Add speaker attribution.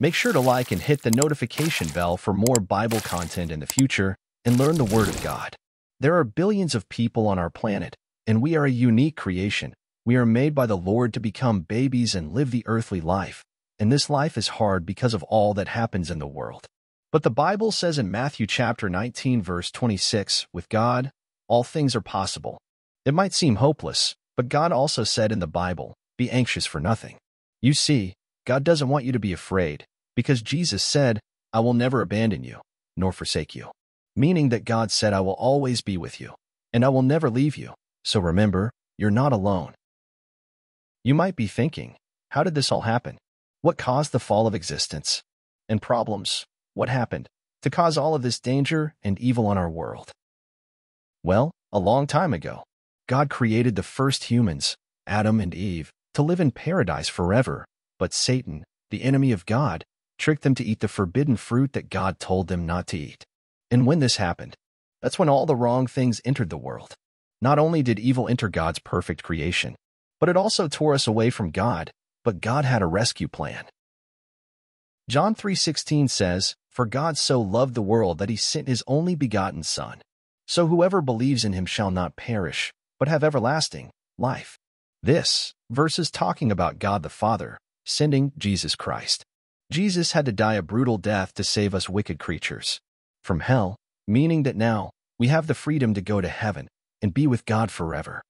Speaker 1: Make sure to like and hit the notification bell for more Bible content in the future and learn the Word of God. There are billions of people on our planet, and we are a unique creation. We are made by the Lord to become babies and live the earthly life, and this life is hard because of all that happens in the world. But the Bible says in Matthew chapter 19 verse 26, with God, all things are possible. It might seem hopeless, but God also said in the Bible, be anxious for nothing. You see, God doesn't want you to be afraid, because Jesus said, I will never abandon you, nor forsake you. Meaning that God said, I will always be with you, and I will never leave you. So remember, you're not alone. You might be thinking, how did this all happen? What caused the fall of existence? And problems? What happened to cause all of this danger and evil on our world? Well, a long time ago, God created the first humans, Adam and Eve, to live in paradise forever, but Satan, the enemy of God, tricked them to eat the forbidden fruit that God told them not to eat. And when this happened, that's when all the wrong things entered the world. Not only did evil enter God's perfect creation, but it also tore us away from God, but God had a rescue plan. John 3.16 says, For God so loved the world that he sent his only begotten Son. So whoever believes in him shall not perish, but have everlasting life. This verse is talking about God the Father sending Jesus Christ. Jesus had to die a brutal death to save us wicked creatures from hell, meaning that now we have the freedom to go to heaven and be with God forever.